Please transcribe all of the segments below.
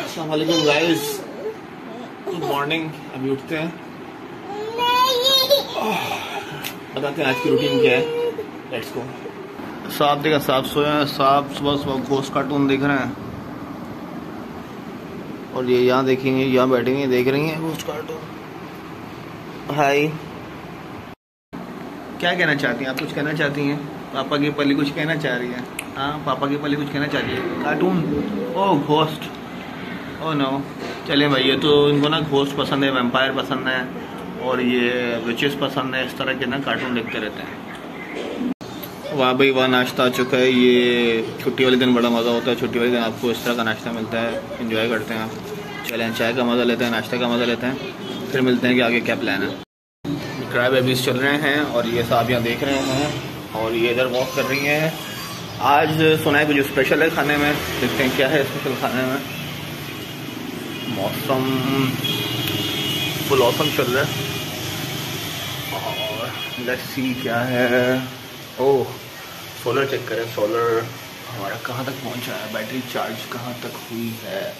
अस्सलाम guys good morning अभी उठते हैं। बताते हैं आज की रूटीन क्या है। लेट्स गो साहब देखा साहब सोए हैं। साहब सुबह सुबह गोश्त कार्टून देख रहे हैं। और ये यहाँ देखेंगे यहाँ बैठेंगे देख रही हैं गोश्त कार्टून हाय क्या कहना चाहती हैं? आप कुछ कहना चाहती हैं? पापा की पली कुछ कहना चाह रही है? हाँ पापा की पली कुछ कहना चाह रही है। Cartoon oh ghost oh no चलें भाई, ये तो इनको ना घोस्ट पसंद है वेम्पायर पसंद है, और ये विचेस पसंद है, इस तरह के ना कार्टून देखते रहते हैं। वाह भाई, वाह, नाश्ता आ चुका है, ये छुट्टी वाले दिन बड़ा मज़ा होता है, छुट्टी वाले दिन आपको इस तरह का नाश्ता मिलता है इन्जॉय करते हैं आप। चलें, चाय का मज़ा लेते हैं, नाश्ते का मज़ा लेते हैं, फिर मिलते हैं कि आगे क्या प्लान है। ड्राई बेबीज चल रहे हैं, और ये साहब यहाँ देख रहे हैं, और ये इधर वॉक कर रही हैं। आज सुना है कुछ स्पेशल है खाने में, देखते हैं क्या है स्पेशल खाने में। मौसम, फुल मौसम चल रहा है। और लेट्स सी क्या है। ओह सोलर चेक करें। सोलर हमारा कहाँ तक पहुँचा है? बैटरी चार्ज कहाँ तक हुई है?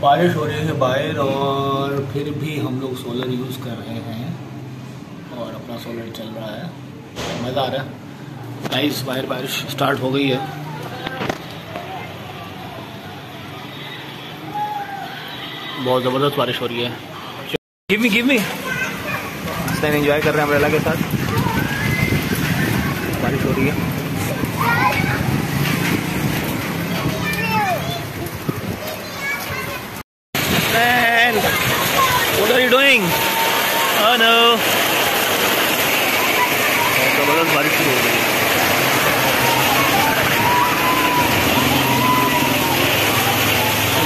बारिश हो रही है बाहर और फिर भी हम लोग सोलर यूज़ कर रहे हैं। और अपना सोलर चल रहा है। मज़ा आ रहा है। नाइस बाहर बारिश स्टार्ट हो गई है। बहुत ज़बरदस्त बारिश हो रही है। Give me give me enjoy कर रहे हैं अम्ब्रेला के साथ। बारिश हो रही है। Man, what are you doing? Oh no. ज़बरदस्त बारिश शुरू हो। गई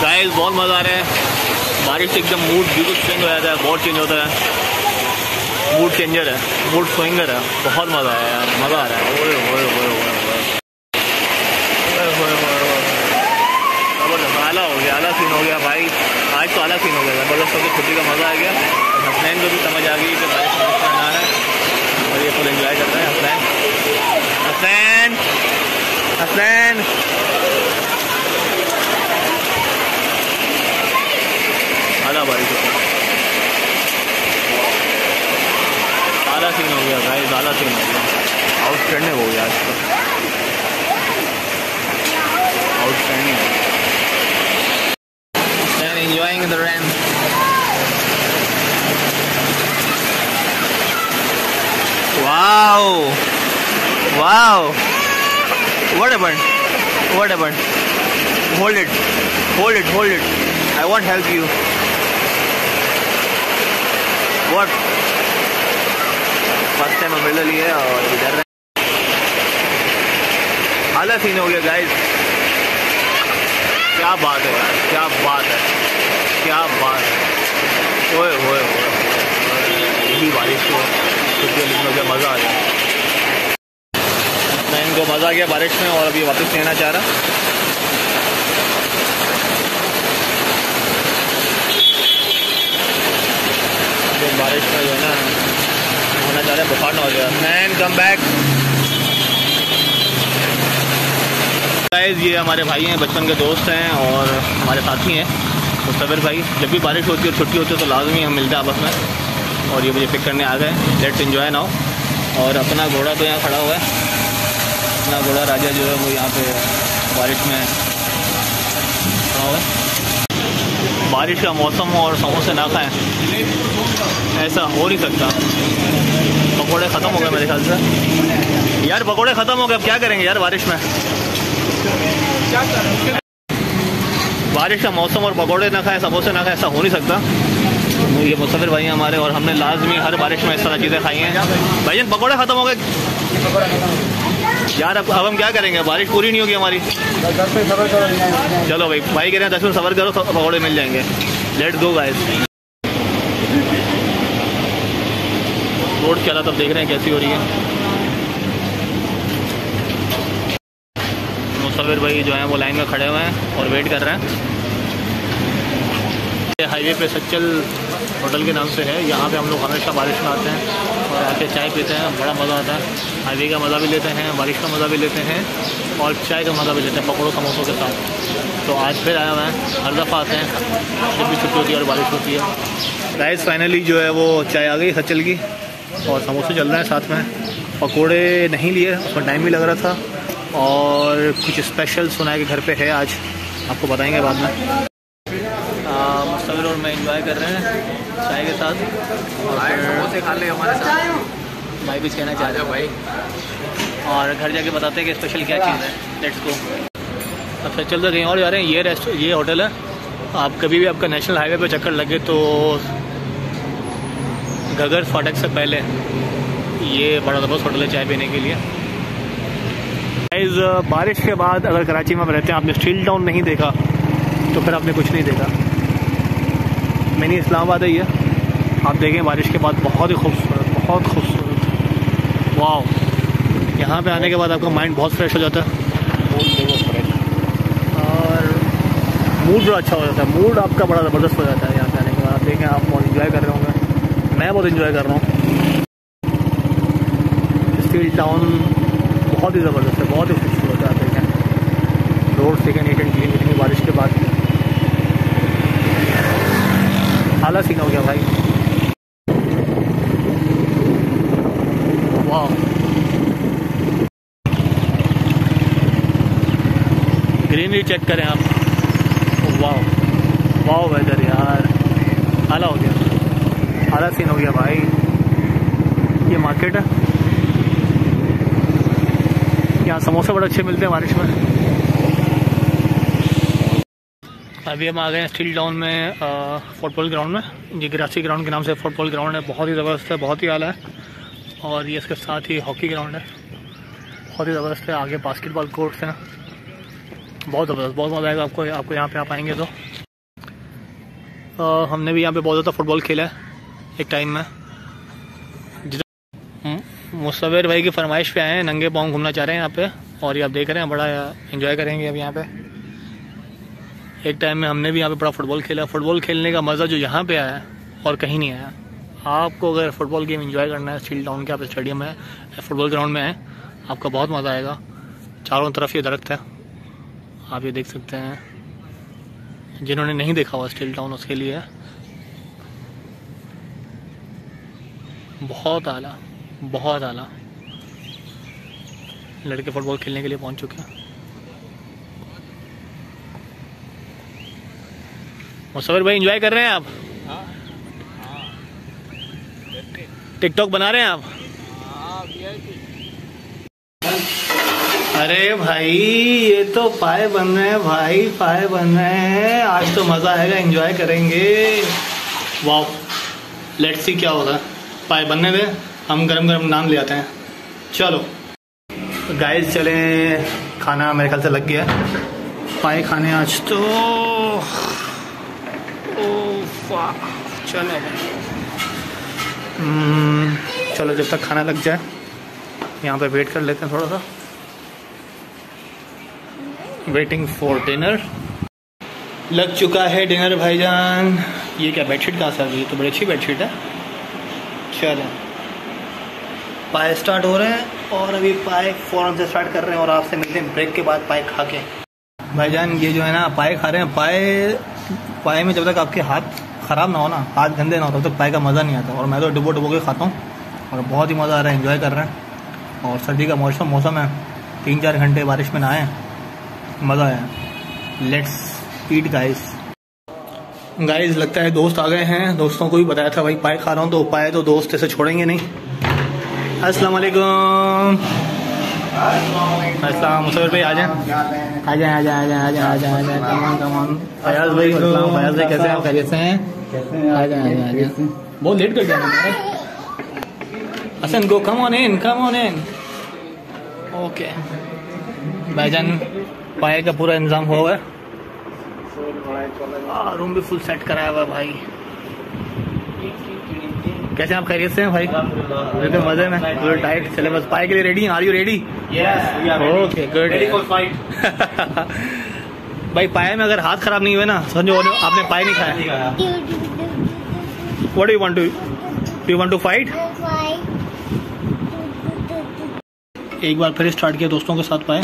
गाइस बहुत मज़ा आ रहा है। बारिश से एकदम मूड बिल्कुल चेंज हो जाता है, बहुत चेंज होता है। मूड चेंजर है मूड स्विंगर है, बहुत मज़ा आया यार, मज़ा आ रहा है। ओए ओए ओए तो आला हो गया, आला सीन हो गया भाई। आज तो आला सीन हो गया मतलब सबसे छुट्टी का मज़ा आ गया। हसनैन को भी समझ आ गई कि बारिश में आ रहा है। और ये फुल इन्जॉय कर रहे हैं हसनैन हसनैन हसनैन आला बारिश हो आला सीन हो गया गाइस आला सीन हो गया आउटस्टैंडिंग हो गया आज तो आउटस्टैंडिंग हो गया And enjoying the rain. Wow! Wow! What happened? What happened? Hold it. Hold it. Hold it. I won't help you. What? First time umbrella लिए और इधर आला सीन हो गया गाइस क्या बात है यार क्या बात है, क्या बात है। ओए ओए ओए यही बारिश को छुट्टियाँ लिखने का मज़ा आ गया। मैं इनको मज़ा आ गया बारिश में और अभी वापस लेना चाह रहा जो बारिश में जो है ना होना चाह बुखार ना हो जाए मैन कम बैक ये हमारे भाई हैं, बचपन के दोस्त हैं और हमारे साथी हैं, मुस्तबिर भाई। जब भी बारिश होती है और छुट्टी होती है तो लाजमी हम मिलते हैं आपस में। और ये मुझे पिक करने आ गए लेट्स इन्जॉय नाउ और अपना घोड़ा तो यहाँ खड़ा हुआ है। अपना घोड़ा राजा जो है वो यहाँ पे बारिश में खड़ा हुआ है। बारिश का मौसम हो और समोसे ना खाएँ। ऐसा हो नहीं सकता। पकोड़े ख़त्म हो गए मेरे ख्याल से। यार, पकोड़े ख़त्म हो गए, अब क्या करेंगे यार बारिश में? बारिश का मौसम और पकोड़े ना खाए, समोसे ना खाए, ऐसा हो नहीं सकता। ये मुसफिर भाई हैं हमारे और हमने लाजमी हर बारिश में इस तरह चीज़ें खाई हैं। भाई जान पकौड़े ख़त्म हो गए। यार, अब अब हम क्या करेंगे? बारिश पूरी नहीं होगी हमारी। चलो भाई भाई कह रहे हैं दस मिनट सफ़र करो, पकौड़े मिल जाएँगे। लेट गो गाइस रोड चला तब देख रहे हैं, कैसी हो रही है? मुसविर भाई जो है, वो लाइन में खड़े हुए हैं और वेट कर रहे हैं। हाईवे पे सच्चल होटल के नाम से है। यहाँ पे हम लोग हमेशा बारिश में आते हैं और आके चाय पीते हैं। बड़ा मज़ा आता है। हाईवे का मज़ा भी लेते हैं, बारिश का मज़ा भी लेते हैं और चाय का मज़ा भी लेते हैं, पकौड़ों, समोसों के साथ। तो आज फिर आया हुआ है हर दफ़ा आते हैं। जब भी छुट्टी होती है और बारिश होती है। गाइस फाइनली जो है वो चाय आ गई सचल की। और समोसे चल रहे हैं साथ में। पकोड़े नहीं लिए उसमें टाइम भी लग रहा था। और कुछ स्पेशल सुना है कि घर पे है आज। आपको बताएँगे बाद में। मुस्तविर और मैं इंजॉय कर रहे हैं चाय के साथ। और समोसे खा ले हमारे साथ। भाई कुछ कहना चाह रहे हो। भाई और घर जाके बताते हैं कि स्पेशल क्या चीज़ है। लेट्स गो अच्छा चलते कहीं और जा रहे हैं। ये रेस्ट ये होटल है। आप कभी भी आपका नेशनल हाईवे पर चक्कर लगे तो घगर फाटक से पहले ये बड़ा ज़बरदस्त होटल है चाय पीने के लिए। गाइस बारिश के बाद अगर कराची में आप रहते हैं आपने स्टील टाउन नहीं देखा तो फिर आपने कुछ नहीं देखा। मैंने इस्लामाबाद है ये। आप देखें बारिश के बाद बहुत ही खूबसूरत बहुत खूबसूरत। वाह यहाँ पे आने के बाद आपका माइंड बहुत फ्रेश हो जाता है। और मूड बड़ा अच्छा हो जाता है। मूड आपका बड़ा ज़बरदस्त हो जाता है यहाँ पे आने के बाद। आप देखें आप बहुत इन्जॉय कर रहे होंगे। मैं बहुत इन्जॉय कर रहा हूँ। स्टील टाउन बहुत ही ज़बरदस्त है, बहुत ही खूबसूरत है देखें। रोड देखें नीट एंड क्लीन इतनी बारिश के बाद। आला सीन हो गया भाई। वाह। ग्रीनरी चेक करें आप। वाह। वाह वेदर यार। आला सीन हो गया भाई। ये मार्केट है। यहाँ समोसे बड़े अच्छे मिलते हैं बारिश में। अभी हम आ गए हैं स्टील टाउन में फुटबॉल ग्राउंड में। ये गिरासी ग्राउंड के नाम से फुटबॉल ग्राउंड है। बहुत ही ज़बरदस्त है बहुत ही आला है। और ये इसके साथ ही हॉकी ग्राउंड है। बहुत ही ज़बरदस्त है। आगे बास्केटबॉल कोर्ट्स हैं। बहुत ज़बरदस्त बहुत मज़ा आएगा आपको आपको यहाँ पे आप आएँगे तो। आ, हमने भी यहाँ पे बहुत ज़्यादा फुटबॉल खेला है। एक टाइम में। मुसविर भाई की फरमाइश पे आए हैं, नंगे पाँव घूमना चाह रहे हैं यहाँ पे, और ये आप देख रहे हैं, बड़ा इन्जॉय करेंगे अब यहाँ पे। एक टाइम में हमने भी यहाँ पे बड़ा फुटबॉल खेला। फुटबॉल खेलने का मज़ा जो यहाँ पे आया, और कहीं नहीं आया। आपको अगर फुटबॉल गेम एंजॉय करना है स्टील टाउन के आप स्टेडियम में फुटबॉल ग्राउंड में है, आपका बहुत मज़ा आएगा। चारों तरफ़ ये दरख्त है। आप ये देख सकते हैं। जिन्होंने नहीं देखा हुआ स्टील टाउन उसके लिए। बहुत आला बहुत आला। लड़के फुटबॉल खेलने के लिए पहुँच चुके हैं। मुसवर भाई एंजॉय कर रहे हैं आप? टिकटॉक बना रहे हैं आप? अरे भाई ये तो पाए बन रहे हैं भाई पाए बन रहे हैं। आज तो मज़ा आएगा एंजॉय करेंगे। वाह लेट्स सी क्या होगा पाए बनने दे हम गरम गरम नान ले आते हैं। चलो। गाइस चले। खाना मेरे ख्याल से लग गया। पाए खाने आज तो चलो। हम्म, चलो जब तक खाना लग जाए यहाँ पे वेट कर लेते हैं थोड़ा सा। वेटिंग फॉर डिनर लग चुका है डिनर भाईजान। ये क्या बेडशीट कहाँ से आ तो बड़ी अच्छी बेडशीट है। चलो पाए स्टार्ट हो रहे हैं और अभी पाए फ़ौरन से स्टार्ट कर रहे हैं और आपसे मिलते हैं ब्रेक के बाद पाए खा के। भाईजान, ये जो है ना, पाए खा रहे हैं। पाए पाए में जब तक आपके हाथ ख़राब ना हो ना, हाथ गंदे ना हो, तब तो तक पाए का मज़ा नहीं आता। और मैं तो डुबो डुबो के खाता हूँ और बहुत ही मज़ा आ रहा है इन्जॉय कर रहे हैं। और सर्दी का मौसम मौसम है। तीन चार घंटे बारिश में नहाए मज़ा आया। लेट्स ईट गाइस गाइस लगता है दोस्त आ गए हैं। दोस्तों को भी बताया था भाई पाए खा रहा हूँ तो पाए तो दोस्त ऐसे छोड़ेंगे नहीं। अस्सलाम वालेकुम। अस्सलाम मुसवर भाई आ जाए। आ जाए आ जाए आ जाए आ जाए आ जाए आ जाए कमान कमान फयाज भाई फयाज भाई कैसे हैं खैरियत से हैं? आ जाए आ जाए आ जाए। बहुत लेट कर दिया Hasan go come on in come on in okay भाईजान पाए का पूरा इंतज़ाम हुआ है रूम भी फुल सेट कराया हुआ भाई। कैसे आप खैरियत से हैं भाई? बिल्कुल मज़े में। फुल टाइट चले बस पाए के लिए ready are you ready okay good भाई पाए में अगर हाथ खराब नहीं हुए ना समझो आपने पाए नहीं खाया। What you want to you want to fight एक बार फिर स्टार्ट किया दोस्तों के साथ पाए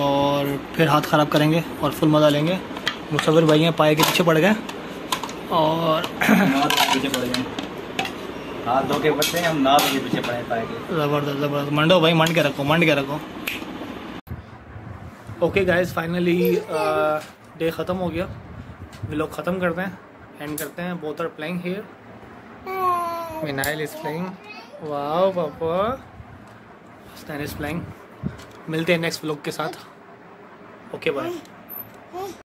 और फिर हाथ ख़राब करेंगे और फुल मज़ा लेंगे। मुसवर भाई हैं पाए के पीछे पड़ गए। और पीछे पड़ गए। हाथ धो के बचते हैं हम ना के पीछे पड़े पाए ज़बरदस्त ज़बरदस्त। मंडो भाई मंड के रखो मंड के रखो। ओके गाइस फाइनली डे ख़त्म हो गया। व्लॉग ख़त्म करते हैं एंड करते हैं। बोथ आर प्लेइंग हियर मिनाइल इज़ प्लेइंग वाओ पापा। स्टैन इज़ प्लेइंग मिलते हैं नेक्स्ट व्लॉग के साथ। Okay bye